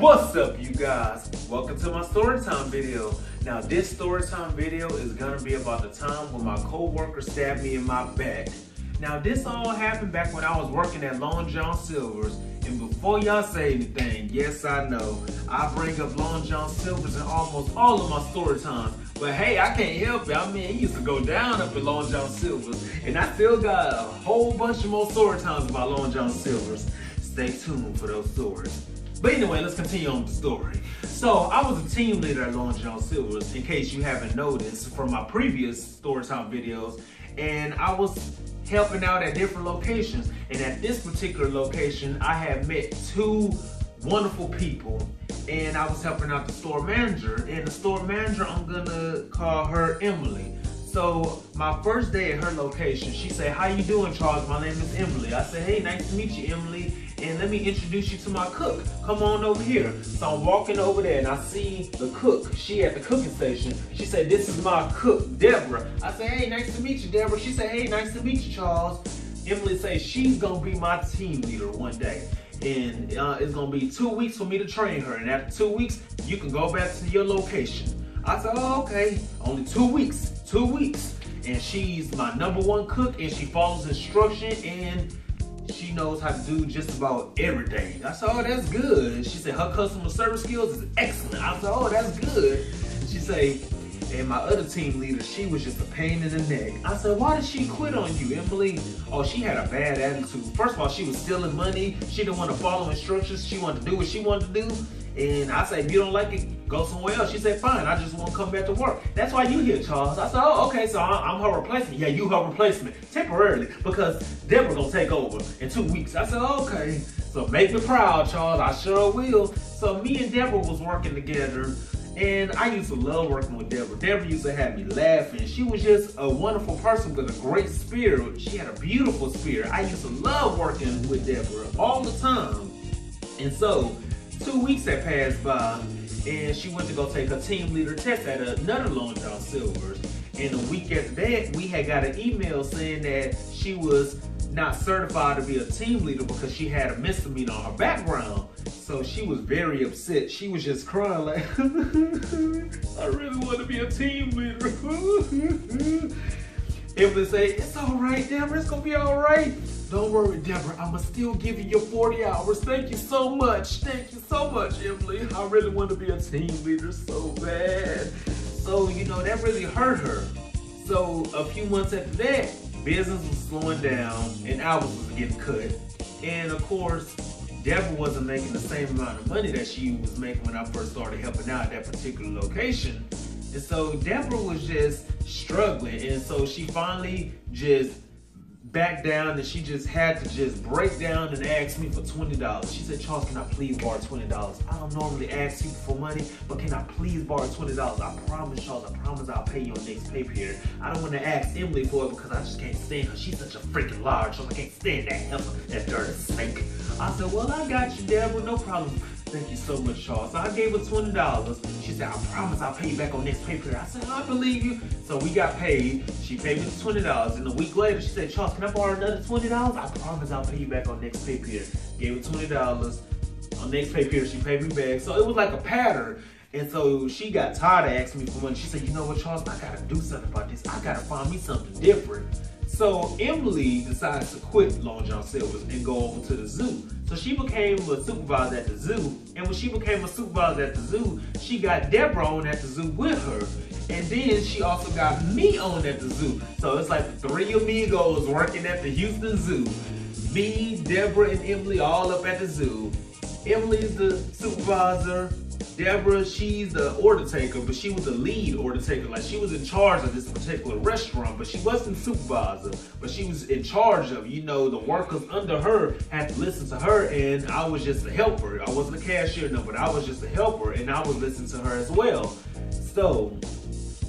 What's up you guys? Welcome to my story time video. Now this story time video is gonna be about the time when my co-worker stabbed me in my back. Now this all happened back when I was working at Long John Silver's and before y'all say anything, yes I know, I bring up Long John Silver's in almost all of my story times. But hey, I can't help it. I mean, it used to go down up at Long John Silver's and I still got a whole bunch of more story times about Long John Silver's. Stay tuned for those stories. But anyway, let's continue on the story. So I was a team leader at Long John Silver's, in case you haven't noticed from my previous story time videos, and I was helping out at different locations. And at this particular location, I had met two wonderful people, and I was helping out the store manager. And the store manager, I'm gonna call her Emily. So my first day at her location, she said, "How are you doing, Charles? My name is Emily." I said, "Hey, nice to meet you, Emily." And let me introduce you to my cook. Come on over here. So I'm walking over there and I see the cook. She at the cooking station. She said, this is my cook, Deborah. I said, hey, nice to meet you, Deborah. She said, hey, nice to meet you, Charles. Emily says she's gonna be my team leader one day. And uh, it's gonna be two weeks for me to train her. And after two weeks, you can go back to your location. I said, oh, okay, only two weeks, two weeks. And she's my number one cook and she follows instruction and she knows how to do just about everything. I said, oh, that's good. She said her customer service skills is excellent. I said, oh, that's good. She said, and my other team leader, she was just a pain in the neck. I said, why did she quit on you, Emily? Oh, she had a bad attitude. First of all, she was stealing money. She didn't want to follow instructions. She wanted to do what she wanted to do. And I said, if you don't like it, go somewhere else. She said, fine, I just want to come back to work. That's why you here, Charles. I said, oh, okay, so I'm her replacement. Yeah, you her replacement, temporarily, because Deborah gonna take over in two weeks. I said, okay, so make me proud, Charles. I sure will. So me and Deborah was working together, and I used to love working with Deborah. Deborah used to have me laughing. She was just a wonderful person with a great spirit. She had a beautiful spirit. I used to love working with Deborah all the time. And so, two weeks had passed by, and she went to go take her team leader test at another Long John Silver's. And a week after that, we had got an email saying that she was not certified to be a team leader because she had a misdemeanor on her background. So she was very upset. She was just crying like, I really want to be a team leader. Emily say, it's all right, Deborah, it's gonna be all right. Don't worry, Deborah, I'ma still give you your 40 hours. Thank you so much. Thank you so much, Emily. I really want to be a team leader so bad. So, you know, that really hurt her. So a few months after that, business was slowing down and hours was getting cut. And of course, Deborah wasn't making the same amount of money that she was making when I first started helping out at that particular location. And so Deborah was just struggling. And so she finally just backed down and she just had to just break down and ask me for $20. She said, Charles, can I please borrow $20? I don't normally ask people for money, but can I please borrow $20? I promise, Charles, I promise I'll pay you on next pay period. I don't want to ask Emily for it because I just can't stand her. She's such a freaking large, so I can't stand that heifer, that dirty snake. I said, well, I got you, Deborah, no problem. Thank you so much, Charles. So I gave her $20. She said, I promise I'll pay you back on next pay period. I said, I believe you. So we got paid. She paid me the $20. And a week later, she said, Charles, can I borrow another $20? I promise I'll pay you back on next pay period. Gave her $20. On next pay period, she paid me back. So it was like a pattern. And so she got tired of asking me for money. She said, you know what, Charles, I gotta do something about this. I gotta find me something different. So Emily decides to quit Long John Silver's and go over to the zoo. So she became a supervisor at the zoo. And when she became a supervisor at the zoo, she got Deborah on at the zoo with her. And then she also got me on at the zoo. So it's like three amigos working at the Houston Zoo. Me, Deborah, and Emily all up at the zoo. Emily's the supervisor. Deborah, she's the order taker, but she was the lead order taker. Like she was in charge of this particular restaurant, but she wasn't supervisor, but she was in charge of, you know, the workers under her had to listen to her and I was just a helper. I wasn't a cashier, no, but I was just a helper and I was listening to her as well. So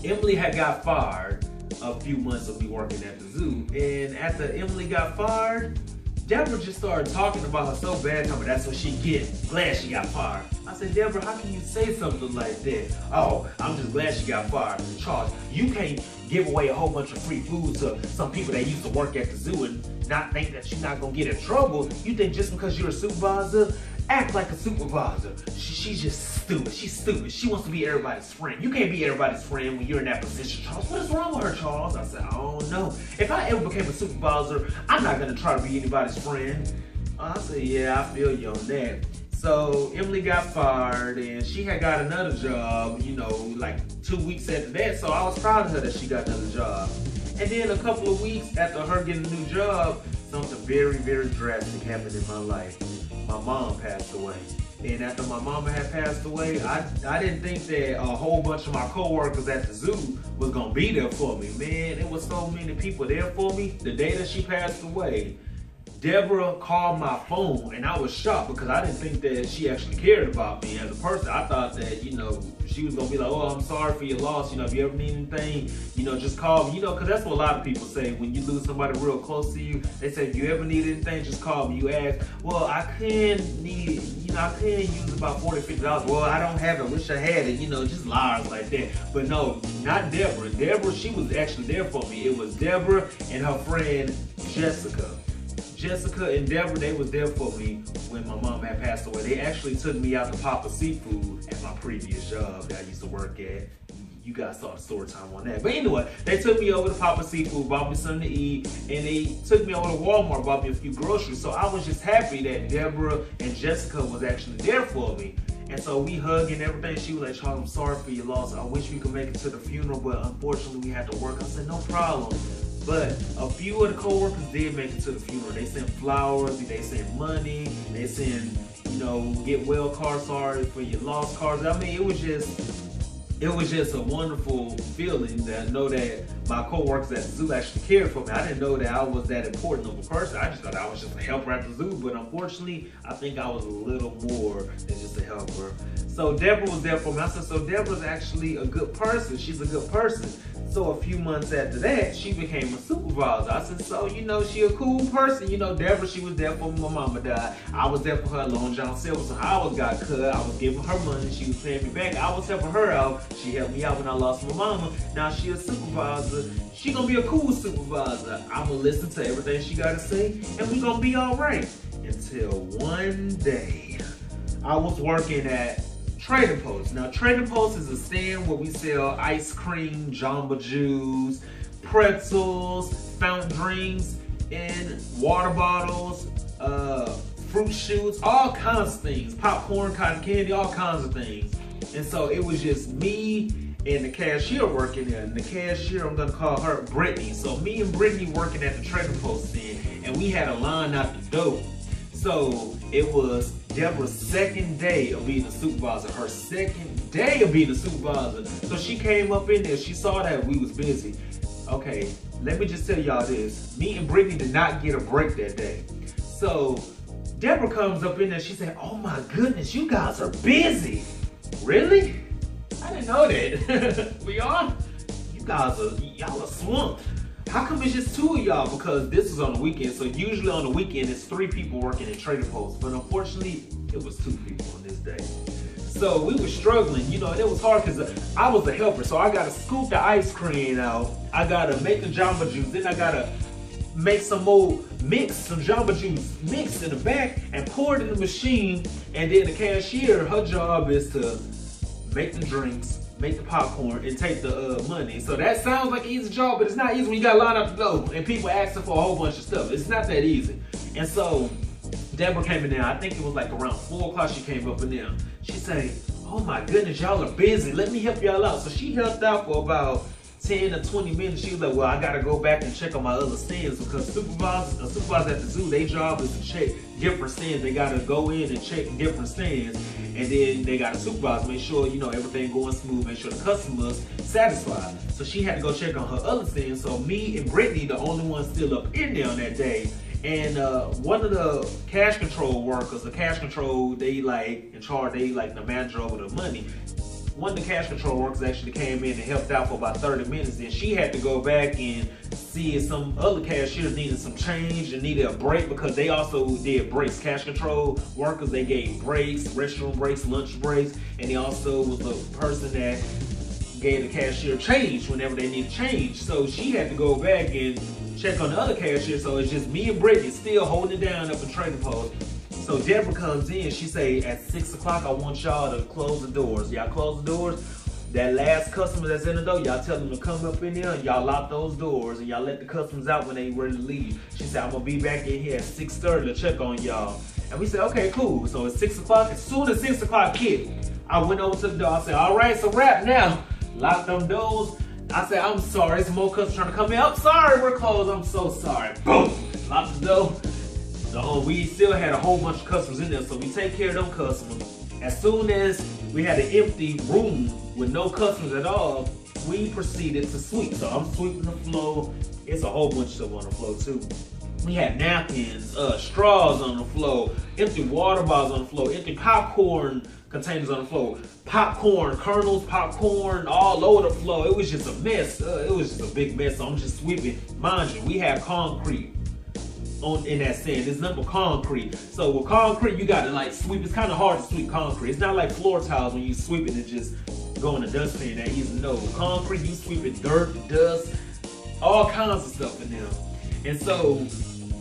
Emily had got fired a few months of me working at the zoo. And after Emily got fired, Deborah just started talking about her so bad, talking that's what she get. Glad she got fired. I said, Deborah, how can you say something like that? Oh, I'm just glad she got fired. Charles, you can't give away a whole bunch of free food to some people that used to work at the zoo and not think that you're not gonna get in trouble. You think just because you're a supervisor act like a supervisor. She, she's just stupid. She's stupid. She wants to be everybody's friend. You can't be everybody's friend when you're in that position, Charles. What is wrong with her, Charles? I said, I don't know. If I ever became a supervisor, I'm not gonna try to be anybody's friend. I said, yeah, I feel you on that. So Emily got fired and she had got another job, you know, like two weeks after that. So I was proud of her that she got another job. And then a couple of weeks after her getting a new job, something very, very drastic happened in my life. My mom passed away. And after my mama had passed away, I, I didn't think that a whole bunch of my coworkers at the zoo was gonna be there for me. Man, there was so many people there for me. The day that she passed away, Deborah called my phone and I was shocked because I didn't think that she actually cared about me as a person. I thought that, you know, she was gonna be like, oh, I'm sorry for your loss. You know, if you ever need anything, you know, just call me. You know, because that's what a lot of people say when you lose somebody real close to you. They say, if you ever need anything, just call me. You ask, well, I can need, you know, I can use about 40 $50. Well, I don't have it. Wish I had it. You know, just lies like that. But no, not Deborah. Deborah, she was actually there for me. It was Deborah and her friend Jessica. Jessica and Deborah, they was there for me when my mom had passed away. They actually took me out to Pappas Seafood at my previous job that I used to work at. You guys saw the story time on that. But anyway, they took me over to Pappas Seafood, bought me something to eat, and they took me over to Walmart, bought me a few groceries. So I was just happy that Deborah and Jessica was actually there for me. And so we hugged and everything. She was like, Charles, I'm sorry for your loss. I wish we could make it to the funeral, but unfortunately we had to work. I said, no problem. But a few of the coworkers did make it to the funeral. They sent flowers, they sent money, they sent, you know, get well cards sorry for your lost cards. I mean, it was just it was just a wonderful feeling that know that my coworkers at the zoo actually cared for me. I didn't know that I was that important of a person. I just thought I was just a helper at the zoo, but unfortunately, I think I was a little more than just a helper. So Deborah was there for me. I said, so Deborah's actually a good person. She's a good person. So a few months after that, she became a supervisor. I said, so, you know, she a cool person. You know, Deborah, she was there for my mama died. I was there for her Long John Silver. So I was got cut. I was giving her money. She was paying me back. I was helping her out. She helped me out when I lost my mama. Now she a supervisor. She gonna be a cool supervisor. I'm gonna listen to everything she gotta say, and we gonna be all right. Until one day, I was working at Trading Post. Now, Trading Post is a stand where we sell ice cream, Jamba Juice, pretzels, fountain drinks, and water bottles, uh, fruit shoots, all kinds of things. Popcorn, cotton candy, all kinds of things. And so it was just me and the cashier working there. And the cashier, I'm gonna call her Brittany. So me and Brittany working at the Trading Post stand, and we had a line out the door. So it was Deborah's second day of being a supervisor, her second day of being a supervisor. So she came up in there, she saw that we was busy. Okay, let me just tell y'all this. Me and Brittany did not get a break that day. So Deborah comes up in there, she said, oh my goodness, you guys are busy. Really? I didn't know that. we are? You guys are, y'all are swamped. How come it's just two of y'all? Because this is on the weekend. So usually on the weekend, it's three people working at Trader Post. But unfortunately, it was two people on this day. So we were struggling, you know, and it was hard because I was a helper. So I got to scoop the ice cream out. I got to make the Jamba Juice. Then I got to make some more mix, some Jamba Juice mix in the back and pour it in the machine. And then the cashier, her job is to make the drinks, make the popcorn, and take the uh, money. So that sounds like an easy job, but it's not easy when you got to line up the dough and people asking for a whole bunch of stuff. It's not that easy. And so Deborah came in there. I think it was like around four o'clock she came up in there. She said, oh my goodness, y'all are busy. Let me help y'all out. So she helped out for about 10 or 20 minutes, she was like, well, I gotta go back and check on my other stands because supervisors, a supervisor at the zoo, their job is to check different stands. They gotta go in and check different stands and then they gotta supervise, make sure, you know, everything going smooth, make sure the customers satisfied. So she had to go check on her other stands. So me and Brittany, the only ones still up in there on that day. And uh, one of the cash control workers, the cash control, they like in charge, they like the manager over the money one of the cash control workers actually came in and helped out for about 30 minutes. Then she had to go back and see if some other cashiers needed some change and needed a break because they also did breaks. Cash control workers, they gave breaks, restroom breaks, lunch breaks, and they also was the person that gave the cashier change whenever they needed change. So she had to go back and check on the other cashier. So it's just me and Brittany still holding it down up in Trading Post. So Deborah comes in, she say at six o'clock, I want y'all to close the doors. Y'all close the doors. That last customer that's in the door, y'all tell them to come up in here and y'all lock those doors and y'all let the customers out when they ready to leave. She said, I'm gonna be back in here at 6.30 to check on y'all. And we said, okay, cool. So it's six o'clock. As soon as six o'clock hit, I went over to the door. I said, all right, it's a wrap now. Lock them doors. I said, I'm sorry, some more customers trying to come in. I'm sorry, we're closed. I'm so sorry. Boom, lock the door. So we still had a whole bunch of customers in there, so we take care of them customers. As soon as we had an empty room with no customers at all, we proceeded to sweep. So I'm sweeping the floor. It's a whole bunch of stuff on the floor too. We had napkins, uh, straws on the floor, empty water bottles on the floor, empty popcorn containers on the floor, popcorn kernels, popcorn all over the floor. It was just a mess. Uh, it was just a big mess. So I'm just sweeping. Mind you, we had concrete on in that sand. It's nothing but concrete. So with concrete, you got to like sweep. It's kind of hard to sweep concrete. It's not like floor tiles when you sweep it and just go in the dustpan that easy. No, concrete, you sweep it, dirt, dust, all kinds of stuff in there. And so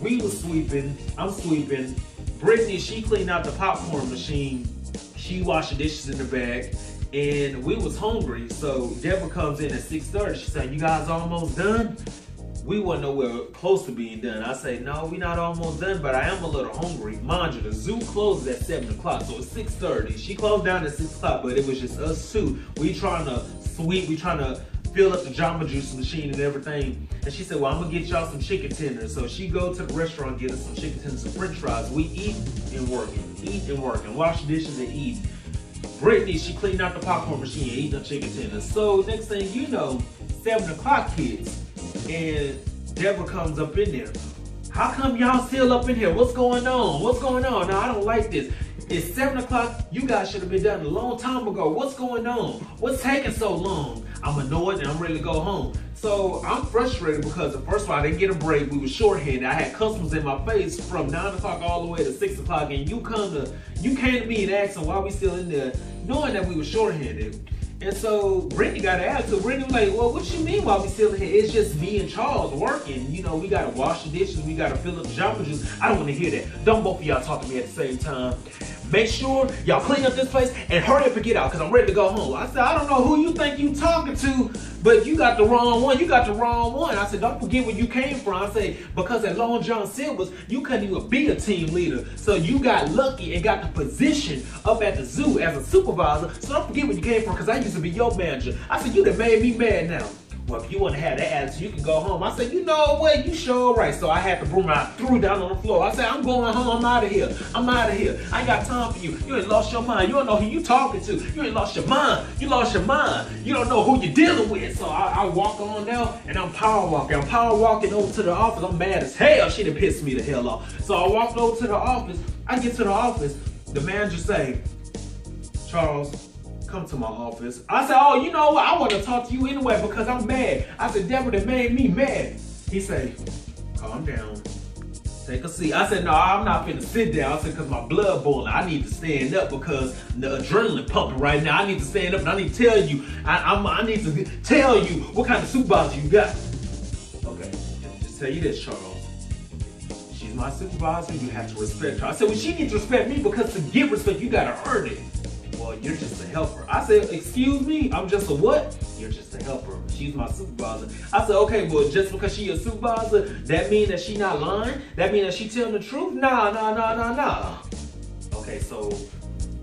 we was sweeping, I'm sweeping. Brittany, she cleaned out the popcorn machine. She washed the dishes in the back. And we was hungry. So Deborah comes in at 6.30. She said, you guys almost done? We weren't nowhere close to being done. I say, no, we're not almost done, but I am a little hungry. Mind you, the zoo closes at 7 o'clock, so it's 6.30. She closed down at 6 o'clock, but it was just us two. We trying to sweep, we trying to fill up the Jamba Juice machine and everything. And she said, well, I'm gonna get y'all some chicken tenders. So she go to the restaurant, get us some chicken tenders and french fries. We eat and working, eat and work, and wash dishes and eat. Brittany, she cleaned out the popcorn machine and eating the chicken tenders. So next thing you know, 7 o'clock hits and Deborah comes up in there. How come y'all still up in here? What's going on? What's going on? Now, I don't like this. It's 7 o'clock. You guys should have been done a long time ago. What's going on? What's taking so long? I'm annoyed and I'm ready to go home. So I'm frustrated because first of all, I didn't get a break. We were shorthanded. I had customers in my face from 9 o'clock all the way to 6 o'clock. And you come to, you came to me and asked them why we still in there, knowing that we were shorthanded. And so Brittany got an attitude. Brittany was like, well, what you mean while we still here? It's just me and Charles working. You know, we gotta wash the dishes, we gotta fill up the Jamba Juice. I don't wanna hear that. Don't both of y'all talk to me at the same time. Make sure y'all clean up this place and hurry up and get out because I'm ready to go home. I said, I don't know who you think you talking to, but you got the wrong one. You got the wrong one. I said, don't forget where you came from. I say, because at Long John Silver's, you couldn't even be a team leader. So you got lucky and got the position up at the zoo as a supervisor. So don't forget where you came from because I used to be your manager. I said, you done made me mad now well, if you want to have that attitude, you can go home. I said, you know what? You sure right. So I had the broom I threw down on the floor. I said, I'm going home. I'm out of here. I'm out of here. I ain't got time for you. You ain't lost your mind. You don't know who you talking to. You ain't lost your mind. You lost your mind. You don't know who you're dealing with. So I, I walk on now and I'm power walking. I'm power walking over to the office. I'm mad as hell. She done pissed me the hell off. So I walked over to the office. I get to the office. The manager say, Charles, come to my office. I said, oh, you know what? I want to talk to you anyway because I'm mad. I said, Deborah that made me mad. He said, calm down. Take a seat. I said, no, I'm not finna sit down. I said, because my blood boiling. I need to stand up because the adrenaline pumping right now. I need to stand up and I need to tell you, I, I'm, I need to tell you what kind of supervisor you got. Okay, just tell you this, Charles. She's my supervisor. You have to respect her. I said, well, she needs to respect me because to give respect, you gotta earn it well, you're just a helper. I said, excuse me, I'm just a what? You're just a helper. She's my supervisor. I said, okay, well, just because she a supervisor, that mean that she not lying? That mean that she telling the truth? Nah, nah, nah, nah, nah. Okay, so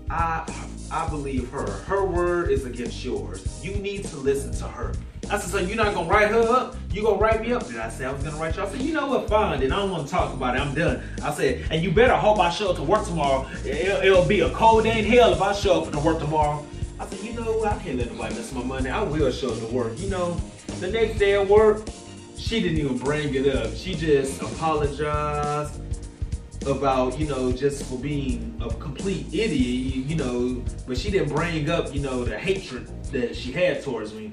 I I believe her. Her word is against yours. You need to listen to her. I said, so you're not gonna write her up? You gonna write me up? Did I say I was gonna write you? I said, you know what, fine, then I don't wanna talk about it, I'm done. I said, and you better hope I show up to work tomorrow. It'll, it'll be a cold day in hell if I show up to work tomorrow. I said, you know what, I can't let nobody mess my money. I will show up to work. You know, the next day at work, she didn't even bring it up. She just apologized about, you know, just for being a complete idiot, you know, but she didn't bring up, you know, the hatred that she had towards me.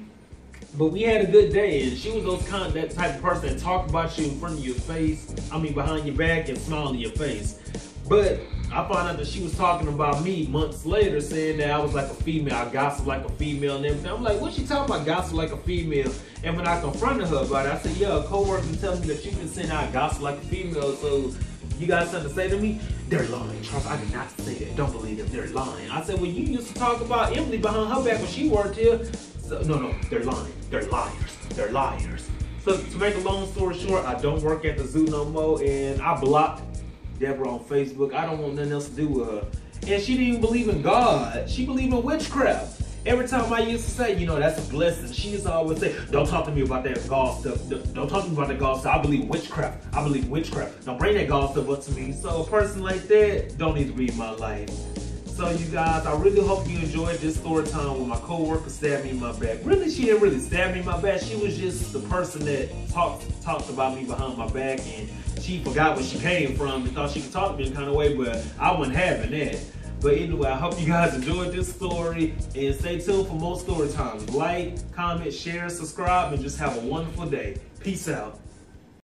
But we had a good day, and she was those kind, that type of person that talk about you in front of your face. I mean, behind your back and smile in your face. But I found out that she was talking about me months later, saying that I was like a female, I gossip like a female and everything. I'm like, what she talking about gossip like a female? And when I confronted her about it, I said, yeah, a coworker telling me that you've been saying I gossip like a female, so You got something to say to me? They're lying. Trust, I did not say that. Don't believe them. They're lying. I said, well, you used to talk about Emily behind her back when she worked here. So, no, no, they're lying. They're liars. They're liars. So to make a long story short, I don't work at the zoo no more, and I blocked Deborah on Facebook. I don't want nothing else to do with her. And she didn't even believe in God. She believed in witchcraft. Every time I used to say, you know, that's a blessing, she used to always say, don't talk to me about that God stuff. Don't talk to me about that God stuff. I believe witchcraft. I believe witchcraft. Don't bring that God stuff up to me. So a person like that don't need to be in my life. So you guys, I really hope you enjoyed this story time when my coworker stabbed me in my back. Really, she didn't really stab me in my back. She was just the person that talked talked about me behind my back and she forgot where she came from and thought she could talk to me in kind of way, but I wasn't having that. But anyway, I hope you guys enjoyed this story and stay tuned for more story times. Like, comment, share, subscribe, and just have a wonderful day. Peace out.